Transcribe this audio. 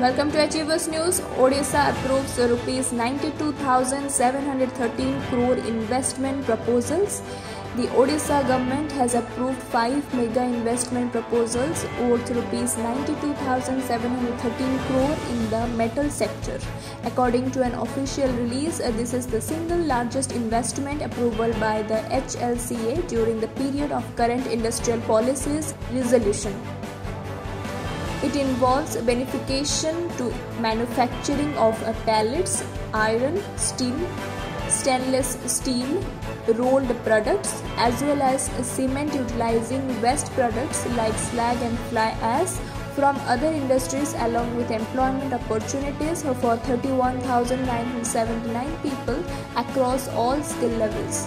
Welcome to Achievers News. Odisha approves rupees 92,713 crore investment proposals. The Odisha government has approved five mega investment proposals worth rupees 92,713 crore in the metal sector. According to an official release, uh, this is the single largest investment approval by the HLCA during the period of current industrial policies resolution. It involves beneficiation to manufacturing of pallets, iron, steel, stainless steel, rolled products, as well as cement utilizing waste products like slag and fly ash from other industries along with employment opportunities for 31,979 people across all skill levels.